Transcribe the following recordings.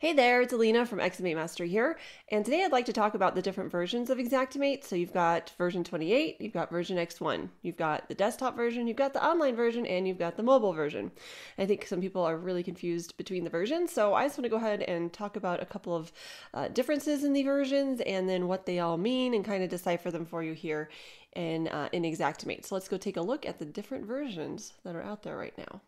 Hey there, it's Alina from XM8 Master here, and today I'd like to talk about the different versions of Xactimate. So you've got version 28, you've got version X1, you've got the desktop version, you've got the online version, and you've got the mobile version. I think some people are really confused between the versions, so I just want to go ahead and talk about a couple of uh, differences in the versions and then what they all mean and kind of decipher them for you here in, uh, in Xactimate. So let's go take a look at the different versions that are out there right now.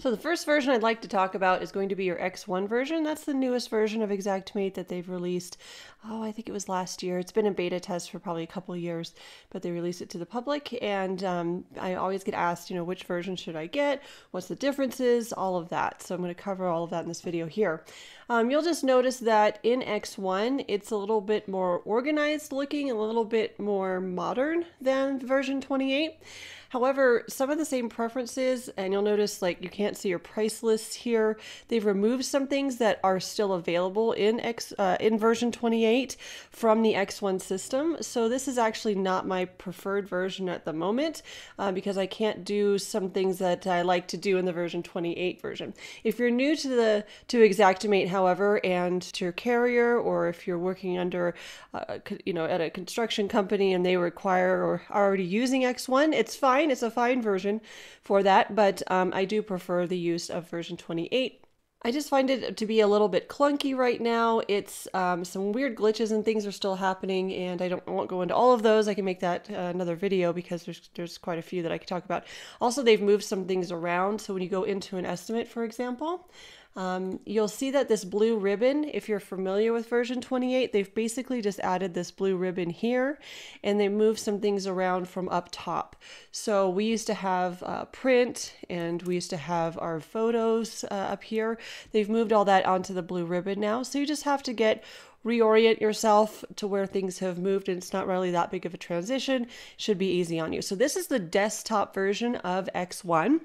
So the first version I'd like to talk about is going to be your X1 version. That's the newest version of Xactimate that they've released. Oh, I think it was last year. It's been in beta test for probably a couple years, but they released it to the public. And um, I always get asked, you know, which version should I get? What's the differences? All of that. So I'm going to cover all of that in this video here. Um, you'll just notice that in X1, it's a little bit more organized looking, a little bit more modern than version 28. However, some of the same preferences, and you'll notice like you can't see your price lists here. They've removed some things that are still available in X uh, in version 28 from the X1 system. So this is actually not my preferred version at the moment uh, because I can't do some things that I like to do in the version 28 version. If you're new to the to Xactimate, however, and to your carrier, or if you're working under, uh, you know, at a construction company and they require or are already using X1, it's fine fine. It's a fine version for that, but um, I do prefer the use of version 28. I just find it to be a little bit clunky right now. It's um, some weird glitches and things are still happening, and I don't I won't go into all of those. I can make that uh, another video because there's there's quite a few that I could talk about. Also, they've moved some things around. So when you go into an estimate, for example, um, you'll see that this blue ribbon, if you're familiar with version 28, they've basically just added this blue ribbon here and they moved some things around from up top. So we used to have uh, print and we used to have our photos uh, up here. They've moved all that onto the blue ribbon now. So you just have to get reorient yourself to where things have moved and it's not really that big of a transition should be easy on you. So this is the desktop version of x1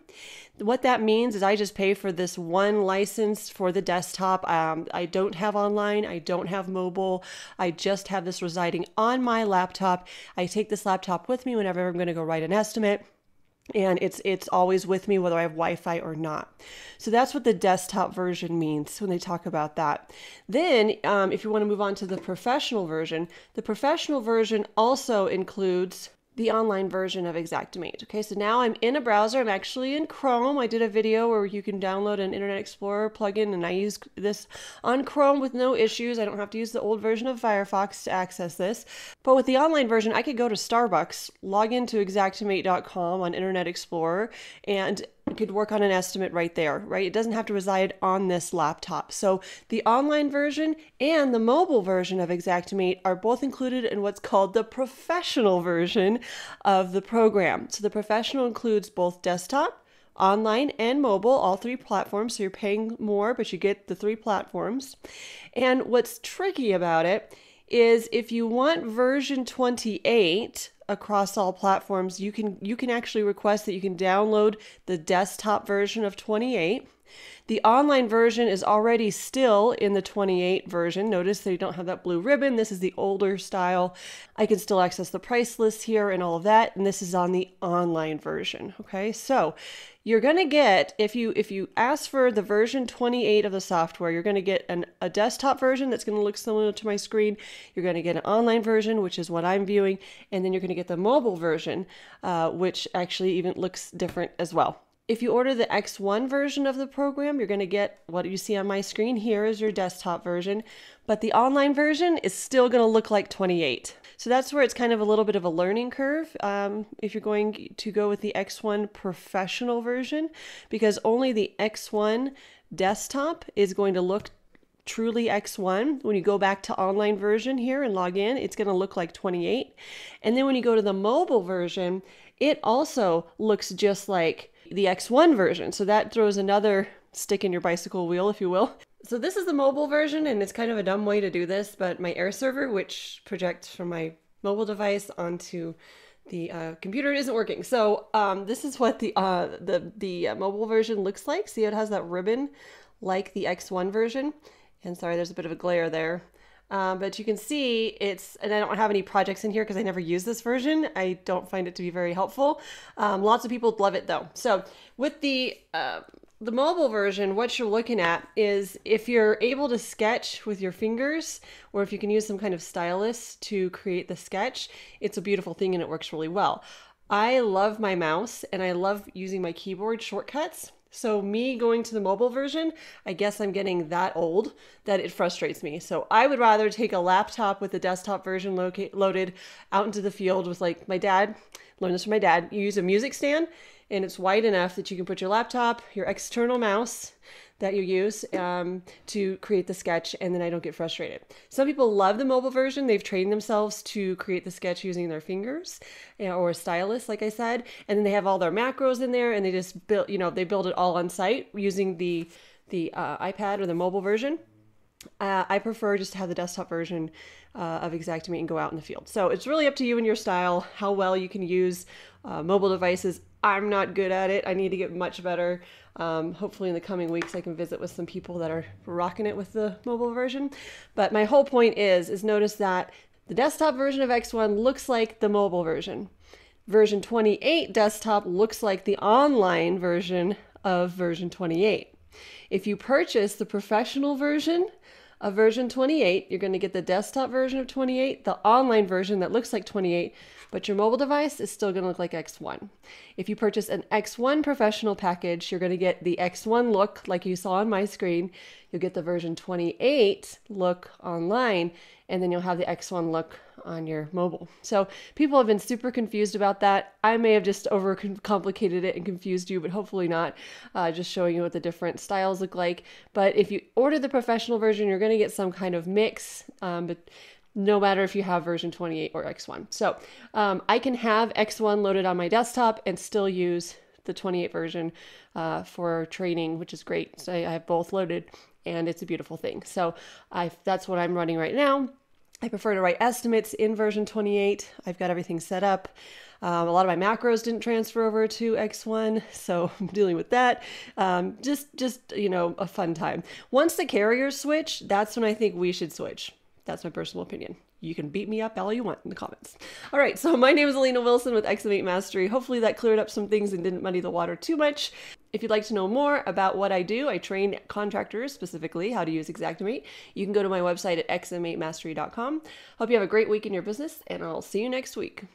what that means is i just pay for this one license for the desktop. Um, i don't have online i don't have mobile. I just have this residing on my laptop. I take this laptop with me whenever i'm going to go write an estimate and it's it's always with me whether I have Wi-Fi or not. So that's what the desktop version means when they talk about that. Then, um, if you want to move on to the professional version, the professional version also includes the online version of Xactimate. Okay, so now I'm in a browser. I'm actually in Chrome. I did a video where you can download an Internet Explorer plugin, and I use this on Chrome with no issues. I don't have to use the old version of Firefox to access this. But with the online version, I could go to Starbucks, log into Xactimate.com on Internet Explorer, and could work on an estimate right there, right? It doesn't have to reside on this laptop. So the online version and the mobile version of Xactimate are both included in what's called the professional version of the program. So the professional includes both desktop, online and mobile, all three platforms. So you're paying more, but you get the three platforms. And what's tricky about it is if you want version 28 across all platforms, you can you can actually request that you can download the desktop version of 28. The online version is already still in the 28 version. Notice you don't have that blue ribbon. This is the older style. I can still access the price list here and all of that. And this is on the online version. Okay, so you're going to get if you if you ask for the version 28 of the software you're going to get an, a desktop version that's going to look similar to my screen you're going to get an online version which is what i'm viewing and then you're going to get the mobile version uh, which actually even looks different as well if you order the X1 version of the program, you're going to get what you see on my screen here is your desktop version, but the online version is still going to look like 28. So that's where it's kind of a little bit of a learning curve um, if you're going to go with the X1 professional version, because only the X1 desktop is going to look truly X1. When you go back to online version here and log in, it's going to look like 28. And then when you go to the mobile version, it also looks just like the X1 version. So that throws another stick in your bicycle wheel, if you will. So this is the mobile version, and it's kind of a dumb way to do this, but my air server, which projects from my mobile device onto the uh, computer isn't working. So um, this is what the uh, the the uh, mobile version looks like. See, it has that ribbon like the X1 version. And sorry, there's a bit of a glare there. Um, but you can see it's, and I don't have any projects in here because I never use this version. I don't find it to be very helpful. Um, lots of people love it though. So with the uh, the mobile version, what you're looking at is if you're able to sketch with your fingers, or if you can use some kind of stylus to create the sketch, it's a beautiful thing and it works really well. I love my mouse and I love using my keyboard shortcuts. So, me going to the mobile version, I guess I'm getting that old that it frustrates me. So, I would rather take a laptop with the desktop version loaded out into the field with like my dad, learn this from my dad. You use a music stand and it's wide enough that you can put your laptop, your external mouse that you use um, to create the sketch, and then I don't get frustrated. Some people love the mobile version. They've trained themselves to create the sketch using their fingers or a stylus, like I said, and then they have all their macros in there, and they just build, you know, they build it all on site using the the uh, iPad or the mobile version. Uh, I prefer just to have the desktop version uh, of Xactimate and go out in the field. So it's really up to you and your style, how well you can use uh, mobile devices. I'm not good at it. I need to get much better. Um, hopefully, in the coming weeks, I can visit with some people that are rocking it with the mobile version. But my whole point is, is notice that the desktop version of X1 looks like the mobile version. Version 28 desktop looks like the online version of version 28. If you purchase the professional version of version 28, you're going to get the desktop version of 28, the online version that looks like 28, but your mobile device is still going to look like X1. If you purchase an X1 professional package, you're going to get the X1 look like you saw on my screen. You'll get the version 28 look online, and then you'll have the X1 look on your mobile. So people have been super confused about that. I may have just overcomplicated it and confused you, but hopefully not. Uh, just showing you what the different styles look like. But if you order the professional version, you're going to get some kind of mix. Um, but no matter if you have version 28 or X1. So um, I can have X1 loaded on my desktop and still use the 28 version uh, for training, which is great. So I, have both loaded and it's a beautiful thing. So I that's what I'm running right now. I prefer to write estimates in version 28. I've got everything set up. Um, a lot of my macros didn't transfer over to X1, so I'm dealing with that. Um, just, just you know, a fun time. Once the carriers switch, that's when I think we should switch. That's my personal opinion. You can beat me up all you want in the comments. All right, so my name is Alina Wilson with XM8 Mastery. Hopefully that cleared up some things and didn't muddy the water too much. If you'd like to know more about what I do, I train contractors specifically how to use Xactimate. You can go to my website at xm8mastery.com. Hope you have a great week in your business, and I'll see you next week.